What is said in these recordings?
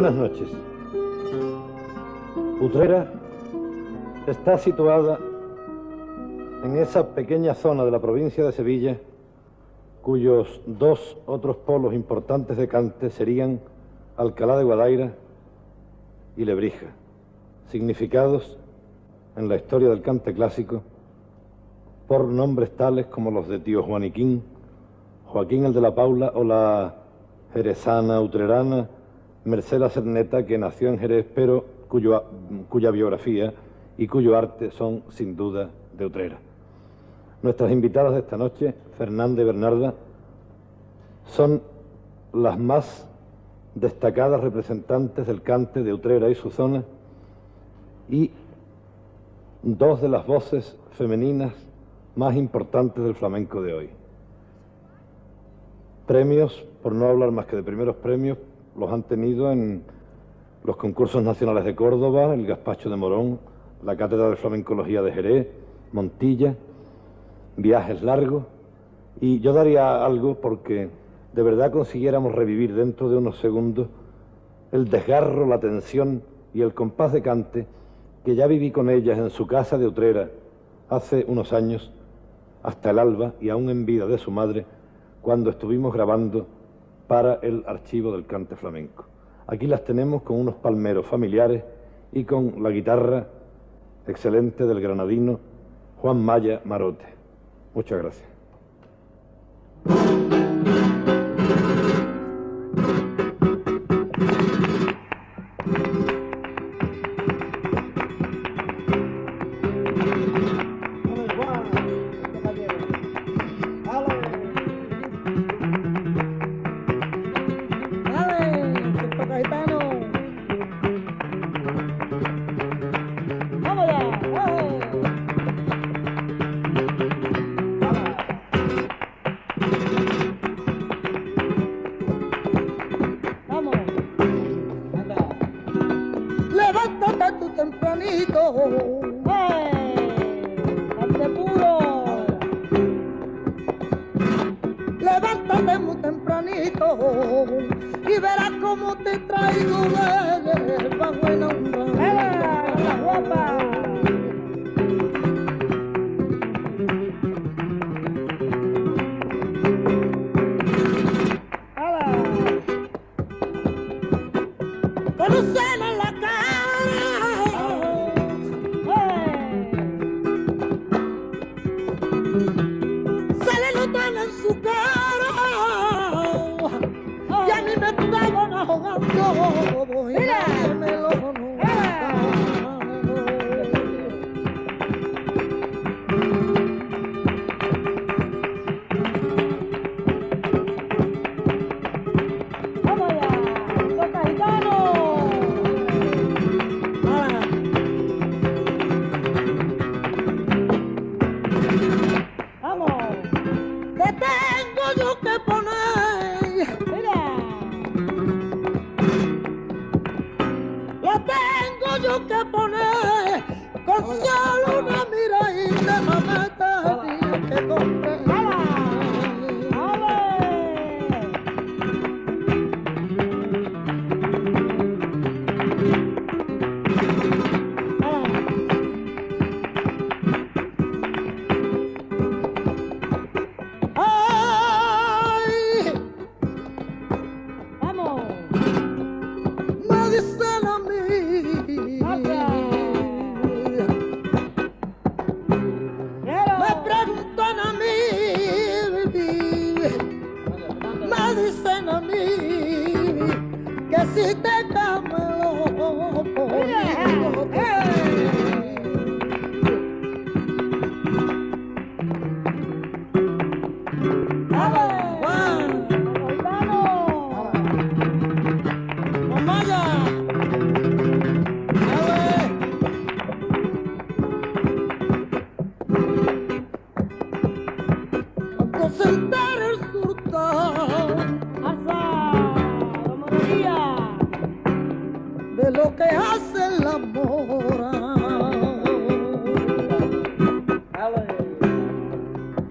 Buenas noches. Utrera está situada en esa pequeña zona de la provincia de Sevilla cuyos dos otros polos importantes de cante serían Alcalá de Guadaira y Lebrija, significados en la historia del cante clásico por nombres tales como los de Tío Juaniquín, Joaquín el de la Paula o la jerezana utrerana Mercedes Cerneta, que nació en Jerez, pero cuya biografía y cuyo arte son sin duda de Utrera. Nuestras invitadas de esta noche, Fernanda y Bernarda, son las más destacadas representantes del cante de Utrera y su zona y dos de las voces femeninas más importantes del flamenco de hoy. Premios, por no hablar más que de primeros premios, los han tenido en los concursos nacionales de Córdoba, el Gaspacho de Morón, la Cátedra de Flamencología de Jerez, Montilla, viajes largos, y yo daría algo porque de verdad consiguiéramos revivir dentro de unos segundos el desgarro, la tensión y el compás de cante que ya viví con ellas en su casa de Utrera hace unos años, hasta el alba y aún en vida de su madre, cuando estuvimos grabando para el archivo del cante flamenco. Aquí las tenemos con unos palmeros familiares y con la guitarra excelente del granadino Juan Maya Marote. Muchas gracias. te traigo de bajo el oh, oh, oh.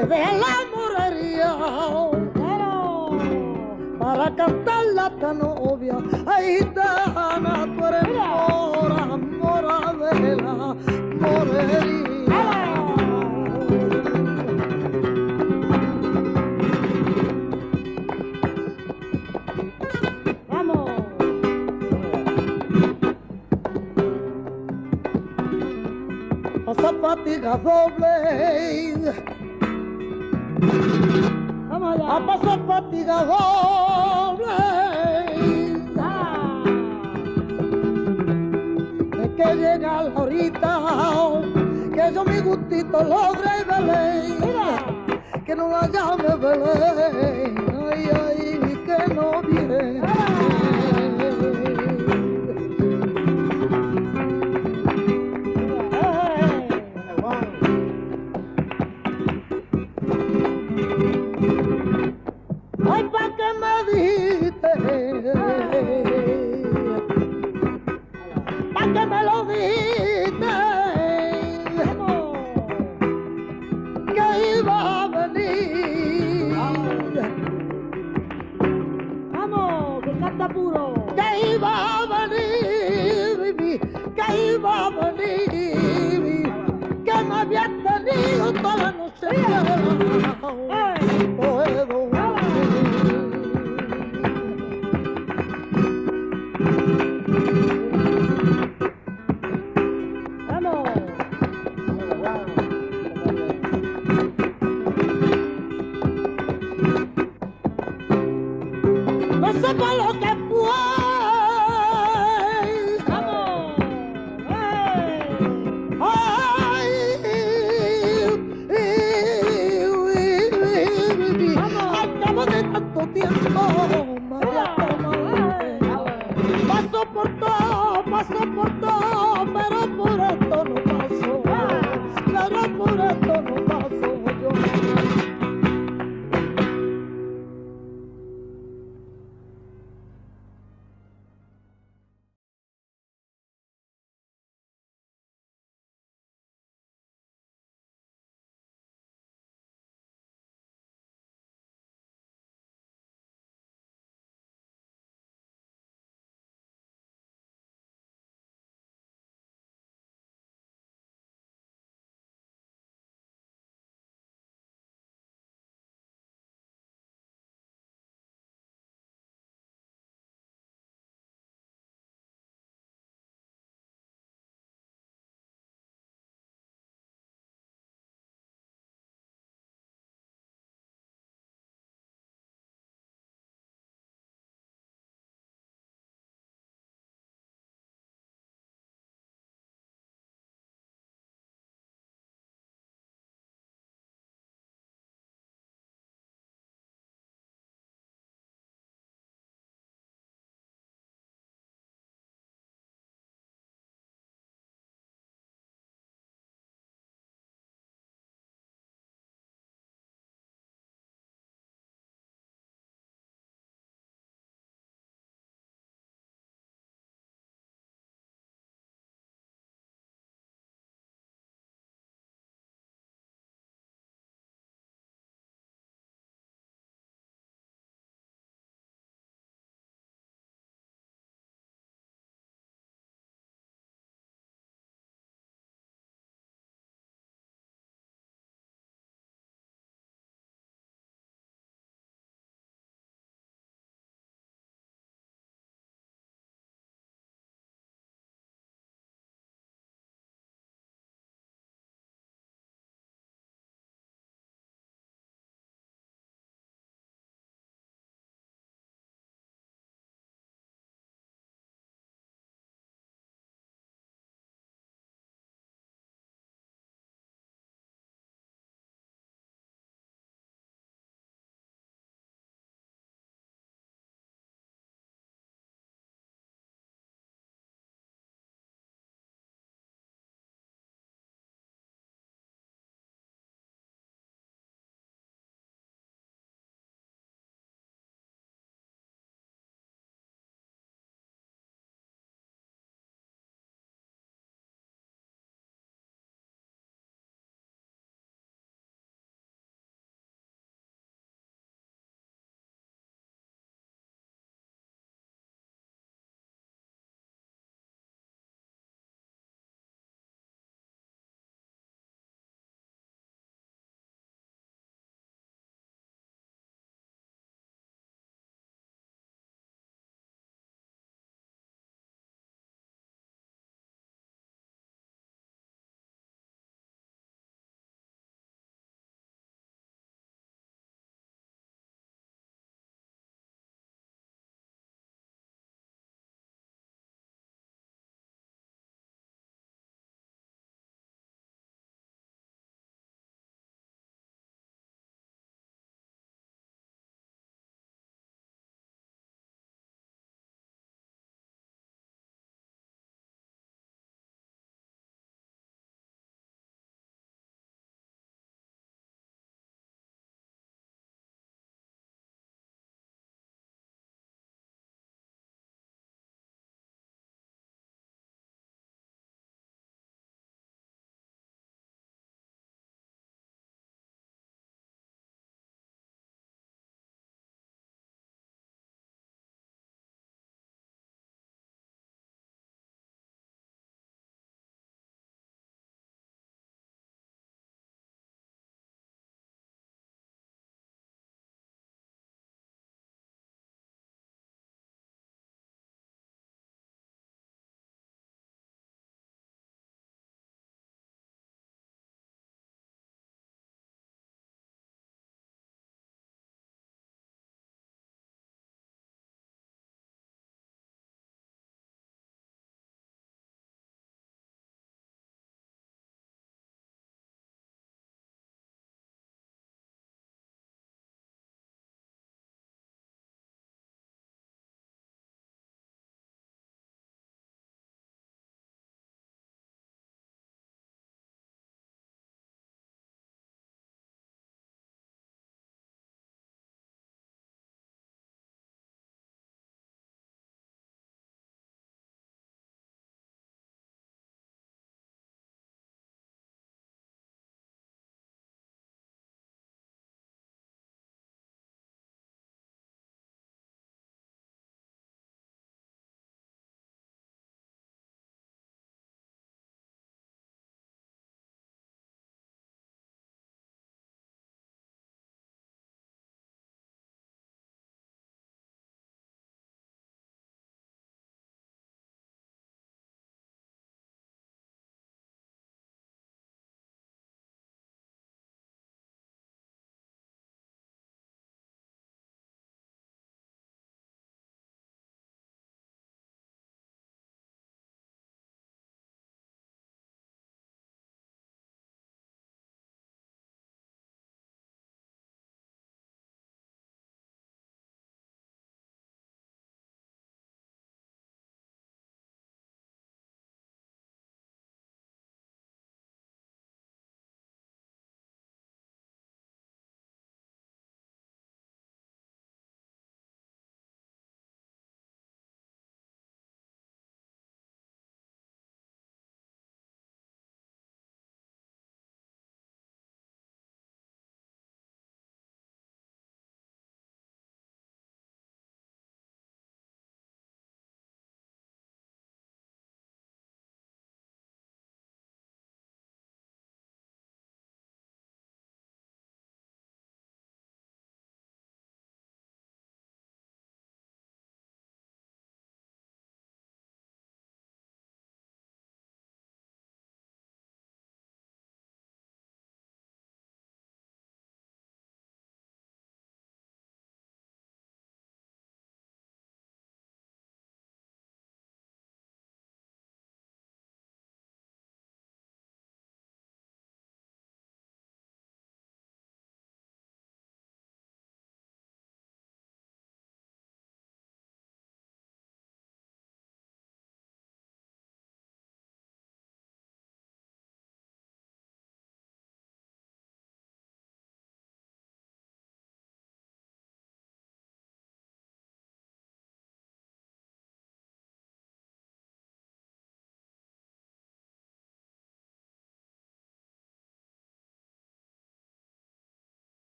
que deja la morería para cantar la novia. Ay, gitana, tú eres mora, mora de la morería. vamos Hasta fatiga doble a pasar fatiga doble. Es que llega la horita que yo mi gustito logre Belén. Que no la llame Belén. Ay, ay, que no viene. Iba a venir. Que me había tenido toda la noche.